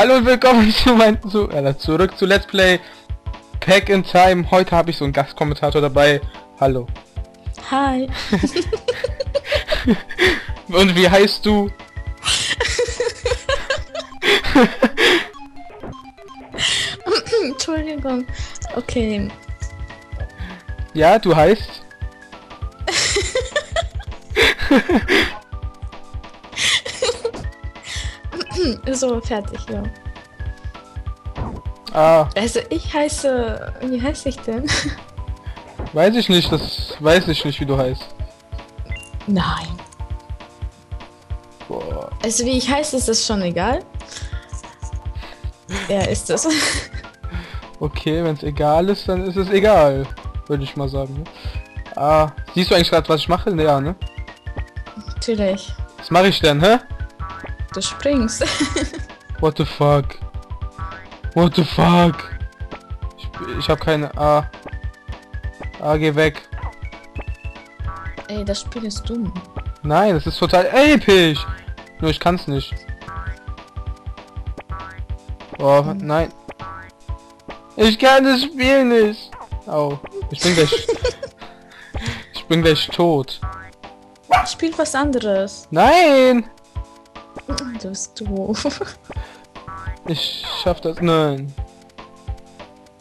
Hallo und willkommen zu mein, zu, äh, zurück zu Let's Play Pack in Time. Heute habe ich so einen Gastkommentator dabei. Hallo. Hi. Und wie heißt du? Entschuldigung. Okay. Ja, du heißt? So, fertig, ja. Ah, Also ich heiße... Wie heiße ich denn? weiß ich nicht, das weiß ich nicht, wie du heißt. Nein. Boah. Also wie ich heiße, ist das schon egal. Ja, ist das. Okay, wenn es egal ist, dann ist es egal. Würde ich mal sagen. Ne? Ah, siehst du eigentlich gerade, was ich mache? Ja, ne? Natürlich. Was mache ich denn, hä? Du springst. What the fuck? What the fuck? Ich, ich habe keine... Ah. Ah, geh weg. Ey, das Spiel ist dumm. Nein, das ist total episch. Nur ich kann's nicht. Oh, nein. Ich kann das Spiel nicht. Au. Ich bin gleich... ich bin gleich tot. Spiel was anderes. Nein! Du bist doof. Ich schaff das. Nein.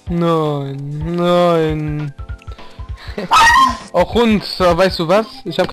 Nein. Nein. Auch Hund, weißt du was? Ich hab